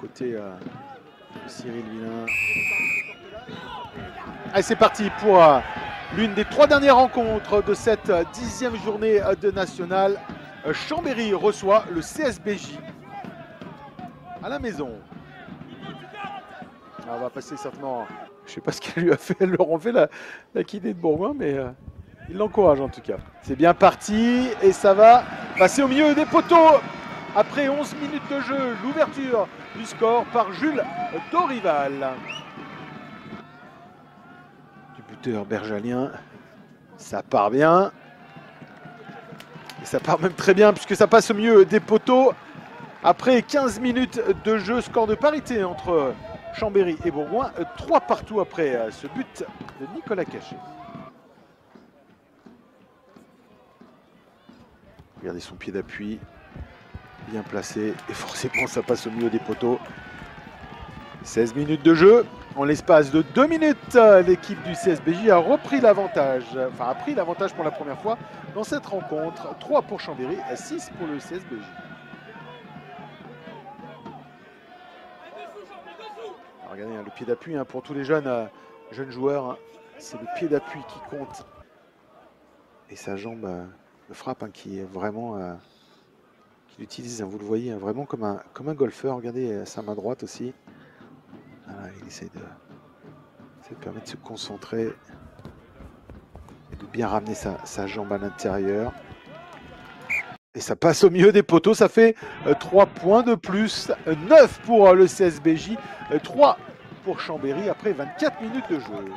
côté euh, de Cyril Villain. Allez, c'est parti pour euh, l'une des trois dernières rencontres de cette euh, dixième journée euh, de National. Euh, Chambéry reçoit le CSBJ à la maison. Ah, on va passer certainement. Je sais pas ce qu'elle lui a fait. Elle leur a fait la, la de Bourgoin, mais euh, il l'encourage en tout cas. C'est bien parti et ça va passer au milieu des poteaux. Après 11 minutes de jeu, l'ouverture du score par Jules Dorival. Du buteur bergalien. Ça part bien. Et ça part même très bien puisque ça passe au milieu des poteaux. Après 15 minutes de jeu, score de parité entre Chambéry et Bourgoin. 3 partout après ce but de Nicolas Cachet. Regardez son pied d'appui, bien placé, et forcément ça passe au milieu des poteaux. 16 minutes de jeu. En l'espace de 2 minutes, euh, l'équipe du CSBJ a repris l'avantage, enfin a pris l'avantage pour la première fois dans cette rencontre. 3 pour Chambéry, 6 pour le CSBJ. Regardez hein, le pied d'appui hein, pour tous les jeunes, euh, jeunes joueurs, hein, c'est le pied d'appui qui compte. Et sa jambe euh, de frappe hein, qui est vraiment. Euh, qu'il utilise, hein, vous le voyez, hein, vraiment comme un, comme un golfeur. Regardez euh, sa main droite aussi. Il essaie de, ça permet de se concentrer et de bien ramener sa, sa jambe à l'intérieur. Et ça passe au milieu des poteaux, ça fait 3 points de plus, 9 pour euh, le CSBJ, 3 pour Chambéry après 24 minutes de jeu.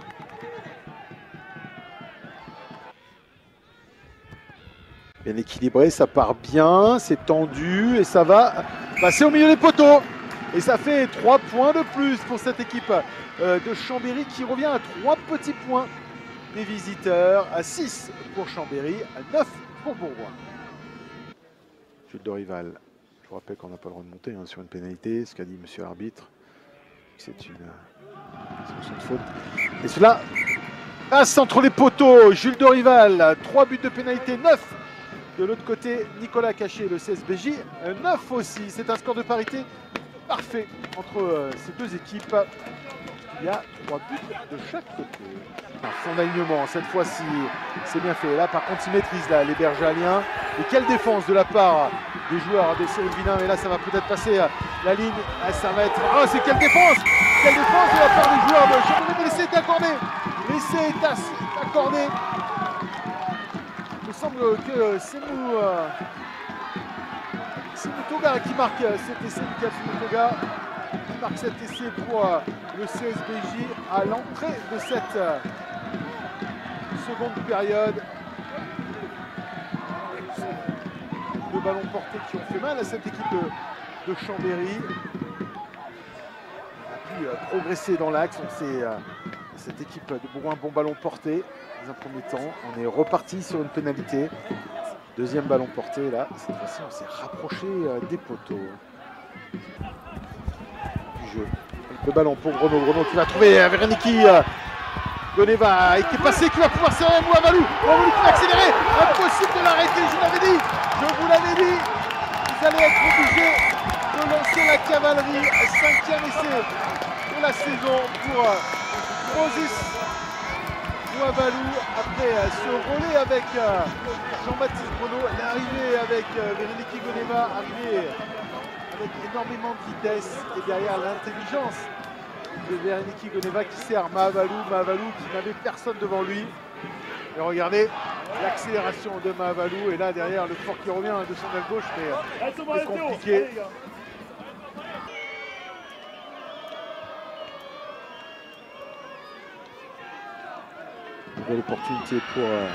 Bien équilibré, ça part bien, c'est tendu et ça va passer au milieu des poteaux. Et ça fait 3 points de plus pour cette équipe euh, de Chambéry qui revient à 3 petits points des visiteurs, à 6 pour Chambéry, à 9 pour Bourgoin. Jules Dorival, je vous rappelle qu'on n'a pas le droit de monter hein, sur une pénalité, ce qu'a dit monsieur l'arbitre. C'est une sanction de faute. Et cela passe entre les poteaux. Jules Dorival, 3 buts de pénalité, 9 de l'autre côté, Nicolas Cachet, le CSBJ, 9 aussi. C'est un score de parité parfait entre euh, ces deux équipes. Il y a 3 buts de chaque côté. Son alignement, cette fois-ci, c'est bien fait. Là, par contre, il maîtrise là, les Bergaliens. Et quelle défense de la part des joueurs de Cyril Vinin. Mais là, ça va peut-être passer euh, la ligne. Ah, ça va être. Ah, c'est quelle défense Quelle défense de la part des joueurs de Chambéry. Mais l'essai est accordé. L'essai est accordé. Semble que c'est nous. Euh... C'est Mutoga qui marque euh, cet essai, Lucas Mutoga, qui marque cet essai pour euh, le CSBJ à l'entrée de cette euh, seconde période. Deux ballons portés qui ont fait mal à cette équipe de, de Chambéry. On a pu euh, progresser dans l'axe. On s'est, euh, cette équipe de Bourgoin, bon ballon porté dans un premier temps. On est reparti sur une pénalité. Deuxième ballon porté là. Cette fois-ci, on s'est rapproché euh, des poteaux. Du jeu. Le ballon pour Bruno. Bruno qui va trouver euh, Vereniki. Euh, Goneva qui est passé, qui va pouvoir serrer Mouavalou. Mouavalou qui va accélérer. Impossible de l'arrêter, je vous l'avais dit. Je vous l'avais dit. Vous allez être obligés de lancer la cavalerie. Cinquième essai pour la saison pour Mouavalou. Après euh, ce relais avec euh, Jean-Baptiste Bruno, l'arrivée avec euh, Vérénique Goneva, arrivée avec énormément de vitesse et derrière l'intelligence de Vérénique Goneva qui sert Mahavalou, Mahavalou qui n'avait personne devant lui. Et regardez l'accélération de Mahavalou et là derrière le fort qui revient de son aile gauche mais c'est compliqué. Nouvelle opportunité pour euh,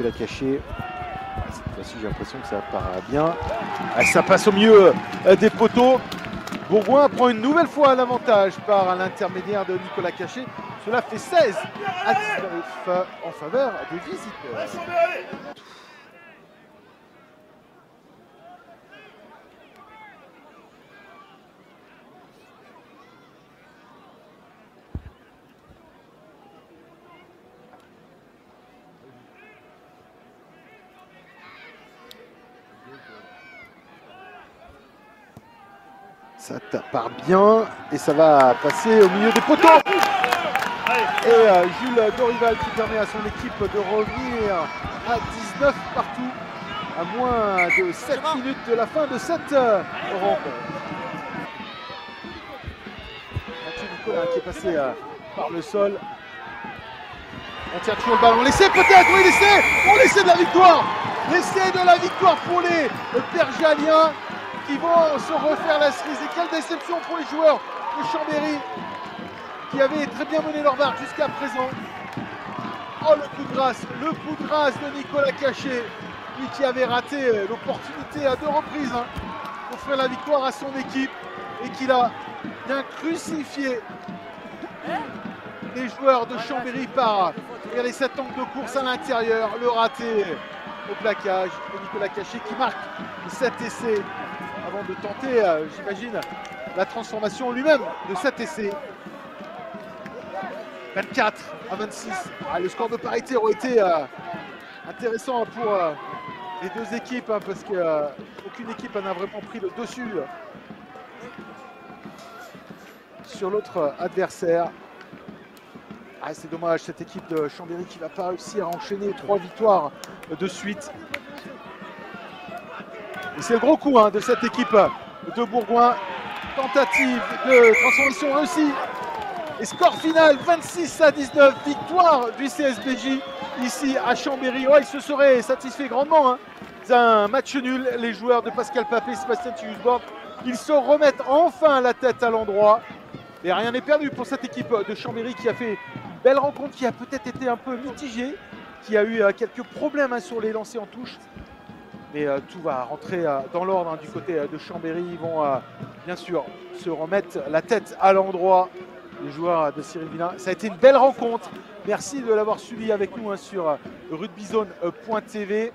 la cacher. Cette fois-ci, j'ai l'impression que ça part bien. Ah, ça passe au milieu euh, des poteaux. Bourgoin prend une nouvelle fois l'avantage par l'intermédiaire de Nicolas Cachet. Cela fait 16 à 19 en faveur des visiteurs. Ça part bien et ça va passer au milieu des poteaux. Et euh, Jules Dorival qui permet à son équipe de revenir à 19 partout, à moins de 7 minutes de la fin de cette euh, rencontre. Qui est passé euh, par le sol. On tient toujours le ballon. L'essai peut-être, oui, l'essai On l'essai de la victoire L'essai de la victoire pour les Pergaliens qui vont se refaire la cerise. Et quelle déception pour les joueurs de Chambéry qui avaient très bien mené leur barre jusqu'à présent. Oh le coup de grâce, le coup de grâce de Nicolas Cachet, lui qui avait raté euh, l'opportunité à deux reprises hein, pour faire la victoire à son équipe et qu'il a bien crucifié les joueurs de Chambéry par les 7 angles de course à l'intérieur, le raté au plaquage de Nicolas Cachet qui marque 7 essais de tenter, euh, j'imagine, la transformation lui-même de cet essai. 24 à 26. Ah, le score de parité aurait été euh, intéressant pour euh, les deux équipes hein, parce qu'aucune équipe n'a vraiment pris le dessus sur l'autre adversaire. Ah, c'est dommage, cette équipe de Chambéry qui va pas réussir à enchaîner trois victoires de suite. C'est le gros coup hein, de cette équipe de Bourgoin. Tentative de transformation réussie. Et score final 26 à 19, victoire du CSBJ ici à Chambéry. il se serait satisfait grandement hein, d'un match nul. Les joueurs de Pascal Papé Sébastien Tiusborg, ils se remettent enfin la tête à l'endroit. Et rien n'est perdu pour cette équipe de Chambéry qui a fait une belle rencontre, qui a peut-être été un peu mitigée, qui a eu euh, quelques problèmes hein, sur les lancers en touche. Mais euh, tout va rentrer euh, dans l'ordre hein, du côté de Chambéry. Ils vont bien sûr se remettre la tête à l'endroit. Les joueurs de Cyril Villain. Ça a été une belle rencontre. Merci de l'avoir suivi avec nous hein, sur rugbyzone.tv.